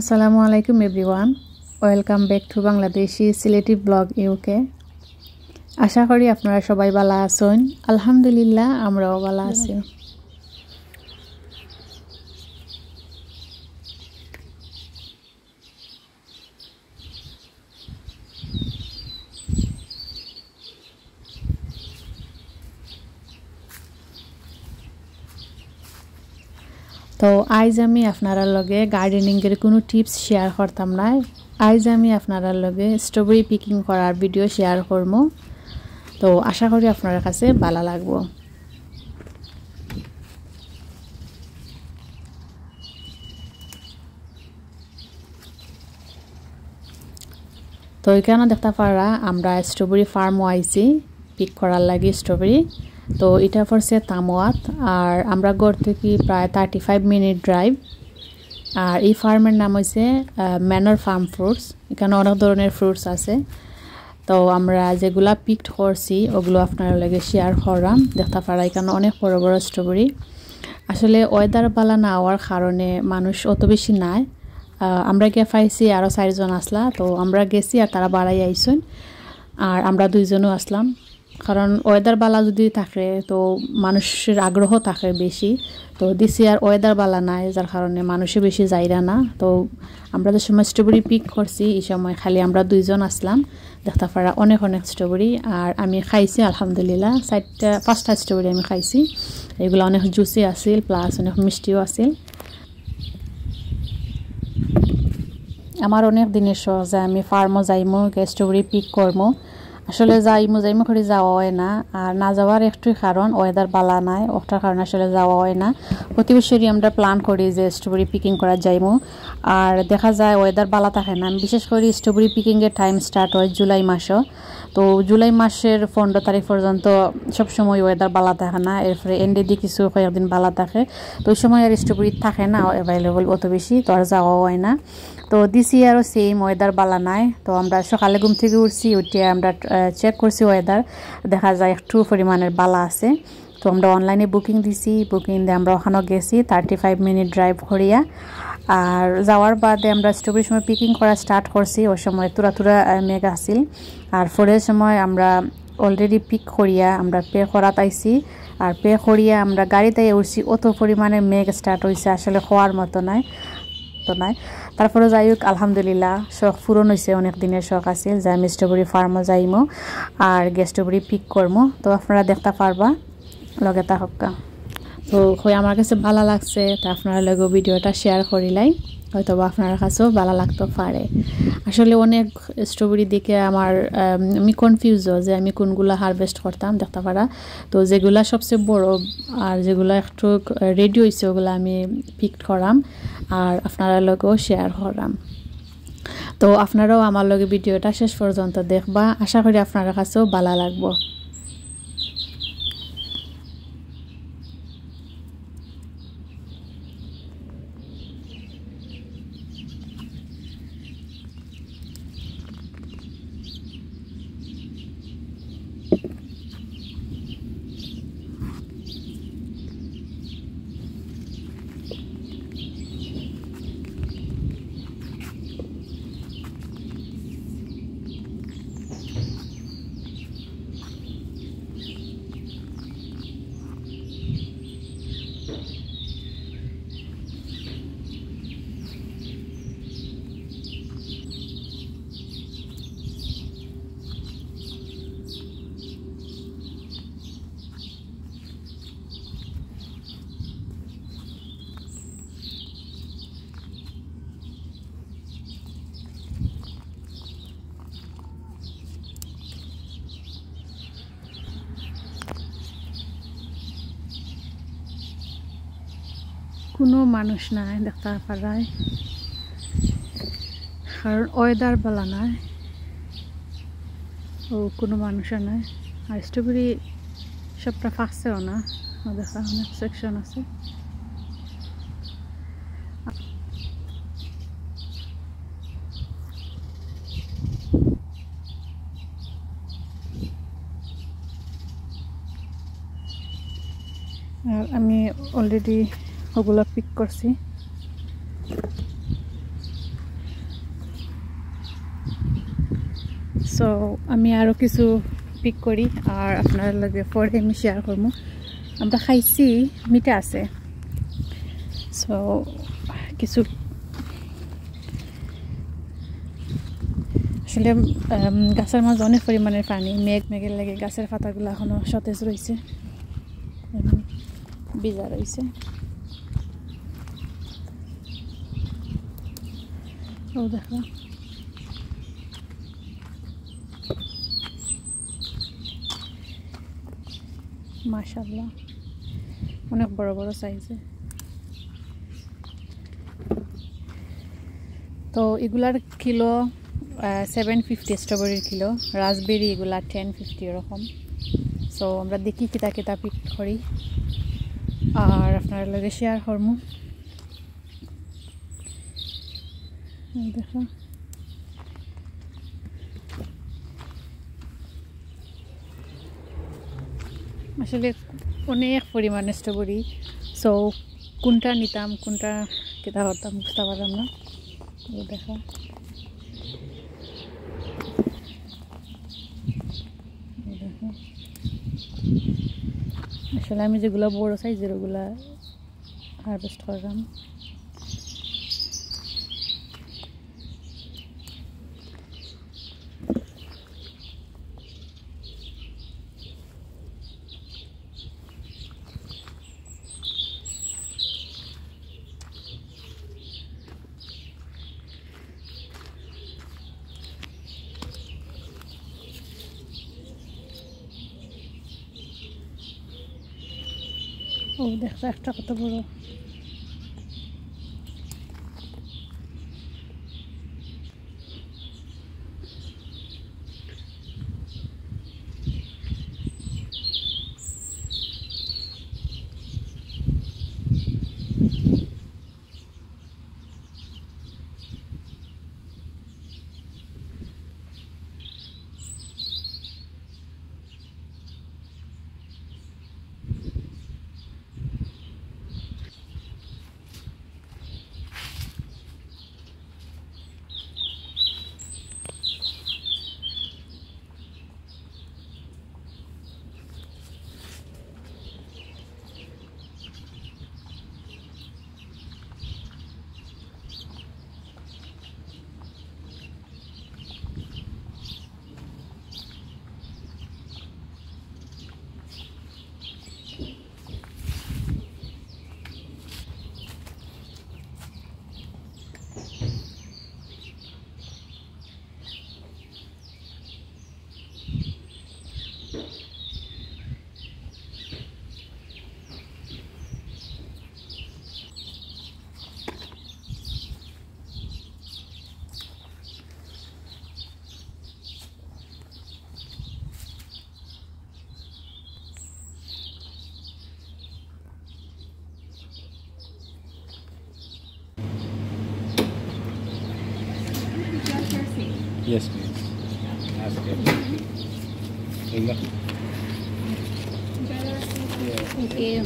আসসালামু আলাইকুম, everyone. Welcome back to Bangladeshi Sylheti blog UK আশা করি আপনারা সবাই ভালো আছেন। আলহামদুলিল্লাহ, আমরাও ভালো আছি। তো আইজ আমি আপনার লগে গার্ডেনিংয়ের কোনো টিপস শেয়ার করতাম না। আইজ আমি আপনার লগে স্ট্রবেরি পিকিং করার ভিডিও শেয়ার করব তো আশা করি আপনার কাছে ভালো লাগবো। তো এখানে দেখতে পারা, আমরা স্ট্রবেরি ফার্মও আইছি। পিক করার লাগে স্ট্রবেরি তো এটা পড়ছে তামোয়াত, আর আমরা ঘর থেকে প্রায় থার্টি ফাইভ মিনিট ড্রাইভ আর এই ফার্মের নাম হয়েছে ম্যানর ফার্ম ফ্রুটস এখানে অনেক ধরনের ফ্রুটস আছে। তো আমরা যেগুলা পিকড করছি, ওগুলো আপনার লাগে শেয়ার করলাম দেখতে পারা, এখানে অনেক বড় বড় স্ট্রবেরি আসলে ওয়েদার বালা না হওয়ার কারণে মানুষ অত বেশি নাই। আমরা গিয়ে পাইছি আরও চারজন আসলা। তো আমরা গেছি আর তারা বাড়াই আইসুন। আর আমরা দুইজনও আসলাম। কারণ ওয়েদার বালা যদি থাকে, তো মানুষের আগ্রহ থাকে বেশি। তো দিসি আর ওয়েদার বালা নাই, যার কারণে মানুষে বেশি যাইরা না। তো আমরা যে সময় স্ট্রবেরি পিক করছি, এই সময় খালি আমরা দুইজন আসলাম। দেখতে পারা অনেক অনেক স্ট্রবেরি আর আমি খাইছি আলহামদুলিল্লাহ। চারটা, পাঁচটা স্ট্রবেরি আমি খাইছি। এগুলো অনেক জুসি আছিল প্লাস অনেক মিষ্টিও আছিল। আমার অনেক দিনের শখ যে আমি ফার্মও যাইমো স্ট্রবেরি পিক করব আসলে যাইমু যাইমু করে যাওয়া হয় না। আর না যাওয়ার একটুই কারণ ওয়েদার বালা নাই, ওটার কারণে আসলে যাওয়া হয় না। প্রতি বছরই আমরা প্ল্যান করি যে স্ট্রবেরি পিকিং করা যাইমু। আর দেখা যায় ওয়েদার বালা থাকে না। বিশেষ করে স্ট্রবেরি পিকিংয়ের টাইম স্টার্ট হয় জুলাই মাসও তো জুলাই মাসের পনেরো তারিখ পর্যন্ত সবসময় ওয়েদার বালা থাকে না। এরপরে এন্ডে দিয়ে কিছু কয়েকদিন বালা থাকে। তো ওই সময় আর স্ট্রবেরি থাকে না অ্যাভেলেবল অত বেশি, তো আর যাওয়া হয় না। তো দিস ইয়ারও সেম ওয়েদার বালা নাই। তো আমরা সকালে ঘুম থেকে উঠছি উঠে আমরা চেক করছি ওয়েদার দেখা যায় একটু পরিমাণের বালা আছে। তো আমরা অনলাইনে বুকিং দিছি বুকিং দিয়ে আমরা ওখানেও গেছি থার্টি ফাইভ মিনিট ড্রাইভ করিয়া। আর যাওয়ার বাদে আমরা স্ট্রবেরির সময় পিকিং করা স্টার্ট করছি, ওই সময় তুরা তুরা মেঘ আসিল আর ফোরের সময় আমরা অলরেডি পিক করিয়া আমরা পে করা পাইছি। আর পে করিয়া আমরা গাড়িতে উঠছি, অত পরিমাণে মেঘ স্টার্ট হয়েছে আসলে হওয়ার মতো নাই। তো নাই। তারপরে যাই হোক আলহামদুলিল্লাহ, শখ পূরণ হয়েছে অনেক দিনের শখ আছিল যে আমি স্ট্রবেরি ফার্মও যাইমো আর স্ট্রবেরি পিক করব তো আপনারা দেখতে পারবা, লগে থাকা তো হয়ে আমার কাছে ভালো লাগছে, তো আপনারা লগে ভিডিওটা শেয়ার করিলাই হয়তো বা আপনার কাছেও ভালো লাগতে পারে। আসলে অনেক স্ট্রবেরি দিকে আমার আমি কনফিউজও যে আমি কোনগুলো হারভেস্ট করতাম, দেখতে পারা। তো যেগুলা সবচেয়ে বড়, আর যেগুলো একটু রেডি হয়েছে ওগুলো আমি পিক করাম, আর আপনারা লগেও শেয়ার করাম। তো আপনারাও আমার লগে ভিডিওটা শেষ পর্যন্ত দেখবা। আশা করি আপনার কাছেও ভালো লাগবো। কোনো মানুষ নাই দেখতে পারায় কারণ ওয়েদার বলা নাই। ও কোনো মানুষও নাই। আর স্ট্রবেরি সবটা ফাঁকছেও না দেখা অনেক সেকশন আছে। আমি অলরেডি ওগুলো পিক করছি। সো আমি আরও কিছু পিক করি আর আপনার লগে পরে আমি শেয়ার করব। আমরা খাইছি, মিঠা আছে। সো কিছু আসলে গাছের মাঝে অনেক পরিমাণের পানি, মেঘ, মেঘের লাগে গাছের পাতাগুলো এখনও সতেজ রয়েছে। ভিজা রয়েছে। ও দেখো মাশাল্লাহ অনেক বড় বড় সাইজে তো এগুলার কিলো সেভেন ফিফটি স্ট্রবেরির কিলো। রাসবেরি এগুলা টেন ফিফটি এরকম। সো আমরা দেখি কিতা কিতা পিক করি। আর আপনার লগে শেয়ার করমু দেখো। আসলে অনেক পরিমাণে স্ট্রবেরি সো কোনটা নিতাম, কোনটা কেতা করতাম বুঝতে পারলাম না। দেখো। আসলে আমি যেগুলো বড় সাইজের ওগুলা হারভেস্ট করলাম। ও দেখো একটা কত বড় Yes, please. Ask him. There you. Thank you.